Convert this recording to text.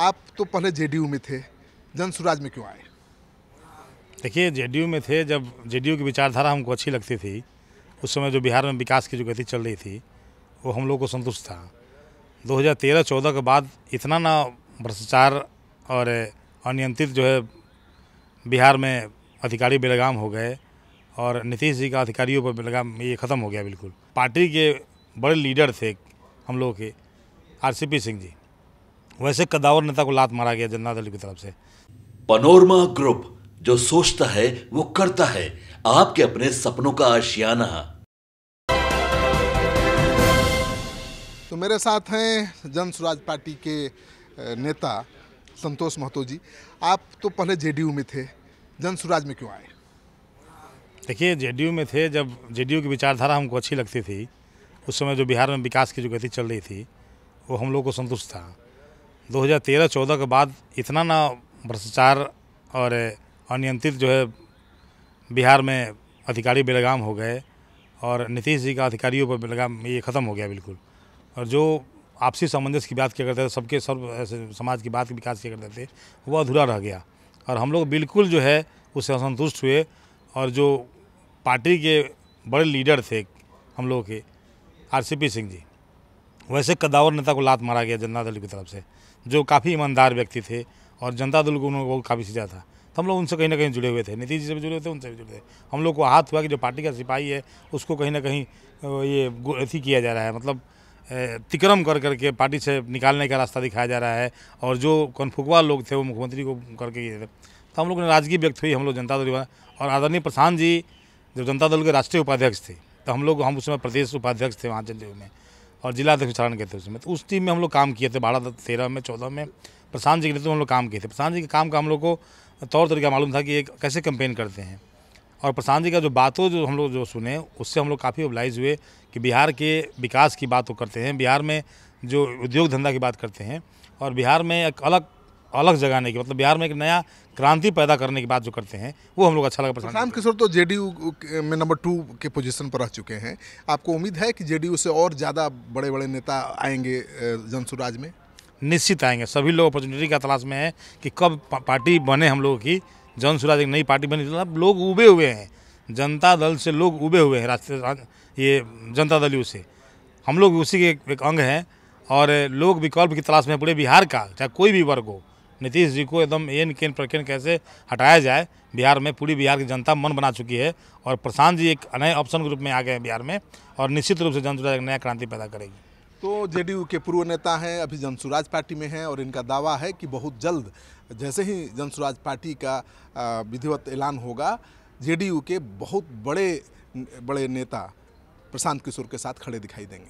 आप तो पहले जेडीयू में थे, जन स्वराज में क्यों आए? देखिए, जेडीयू में थे जब जेडीयू की विचारधारा हमको अच्छी लगती थी, उस समय जो बिहार में विकास की जो गति चल रही थी, वो हम लोग को संतुष्ट था। 2013-14 के बाद इतना ना भ्रष्टाचार और अनियंत्रित जो है बिहार में अधिकारी बेलगाम हो गए और नीतीश जी का अधिकारियों पर बेलगाम ये ख़त्म हो गया बिल्कुल। पार्टी के बड़े लीडर थे हम लोग के आरसीपी सिंह जी। वैसे कदावर नेता को लात मारा गया जनता दल की तरफ़ से। पनोरमा ग्रुप जो सोचता है वो करता है। आपके अपने सपनों का आशियाना। तो मेरे साथ हैं जन स्वराज पार्टी के नेता संतोष महतो जी। आप तो पहले जेडीयू में थे। जन स्वराज में क्यों आए? देखिए जेडीयू में थे जब जेडीयू की विचारधारा हमको अच्छी लगती थी। उस समय जो बिहार में विकास की जो गति चल रही थी वो हम लोग को संतुष्ट था। 2013-14 के बाद इतना ना भ्रष्टाचार और अनियंत्रित जो है बिहार में अधिकारी बेलगाम हो गए और नीतीश जी का अधिकारियों पर बेलगाम ये ख़त्म हो गया बिल्कुल। और जो आपसी सामंजस्य की बात किया करते थे, सबके सर्व समाज की बात की विकास किया करते थे, वो अधूरा रह गया। और हम लोग बिल्कुल जो है उससे असंतुष्ट हुए और जो पार्टी के बड़े लीडर थे हम लोग के आरसीपी सिंह जी। वैसे कदावर नेता को लात मारा गया जनता दल की तरफ़ से, जो काफ़ी ईमानदार व्यक्ति थे और जनता दल को उन्होंने काफ़ी सीधा था। तो हम लोग उनसे कहीं ना कहीं जुड़े हुए थे, नीतीश जी से भी जुड़े हुए थे, उनसे भी जुड़े थे। हम लोग को हाथ हुआ कि जो पार्टी का सिपाही है, उसको कहीं ना कहीं ये अथी किया जा रहा है। मतलब तिक्रम कर करके पार्टी से निकालने का रास्ता दिखाया जा रहा है और जो कनफुकवा लोग थे वो मुख्यमंत्री को करके ये थे। तो हम लोग ने नाराज़गी व्यक्त हुई, हम लोग जनता दल और आदरणीय प्रशांत जी, जब जनता दल के राष्ट्रीय उपाध्यक्ष थे तो हम लोग, हम उस समय प्रदेश उपाध्यक्ष थे वहाँ जदयू में। और जिला अध्यक्ष चारण के थे उसमें। तो उस टीम में हम लोग काम किए थे, बारह तेरह में, चौदह में। प्रशांत जी के नेतृत्व में हम लोग काम किए थे। प्रशांत जी के काम का हम लोग को तौर तरीका मालूम था कि ये कैसे कंपेन करते हैं। और प्रशांत जी का जो बातों जो हम लोग जो सुने, उससे हम लोग काफ़ी ओबलाइज हुए कि बिहार के विकास की बात वो करते हैं। बिहार में जो उद्योग धंधा की बात करते हैं और बिहार में एक अलग अलग जगाने की मतलब बिहार में एक नया क्रांति पैदा करने की बात जो करते हैं वो हम लोग अच्छा लगा प्रशांत किशोर तो जेडीयू में नंबर टू के पोजीशन पर रह चुके हैं। आपको उम्मीद है कि जेडीयू से और ज़्यादा बड़े बड़े नेता आएँगे जनसुराज में? निश्चित आएँगे। सभी लोग अपॉर्चुनिटी का तलाश में है कि कब पार्टी बने हम लोगों की। जन स्वराज एक नई पार्टी बनी तो अब लोग उबे हुए हैं। जनता दल से लोग उबे हुए हैं राष्ट्रीय ये जनता दल यू से। हम लोग उसी के एक अंग हैं और लोग विकल्प की तलाश में पूरे बिहार का चाहे कोई भी वर्ग हो। नीतीश जी को एकदम एन केन प्रकेन कैसे हटाया जाए, बिहार में, पूरी बिहार की जनता मन बना चुकी है और प्रशांत जी एक नए ऑप्शन के रूप में आ गए हैं बिहार में और निश्चित रूप से जन स्वराज एक नया क्रांति पैदा करेगी। तो जेडीयू के पूर्व नेता हैं, अभी जन स्वराज पार्टी में हैं और इनका दावा है कि बहुत जल्द जैसे ही जन स्वराज पार्टी का विधिवत ऐलान होगा, जेडीयू के बहुत बड़े बड़े नेता प्रशांत किशोर के साथ खड़े दिखाई देंगे।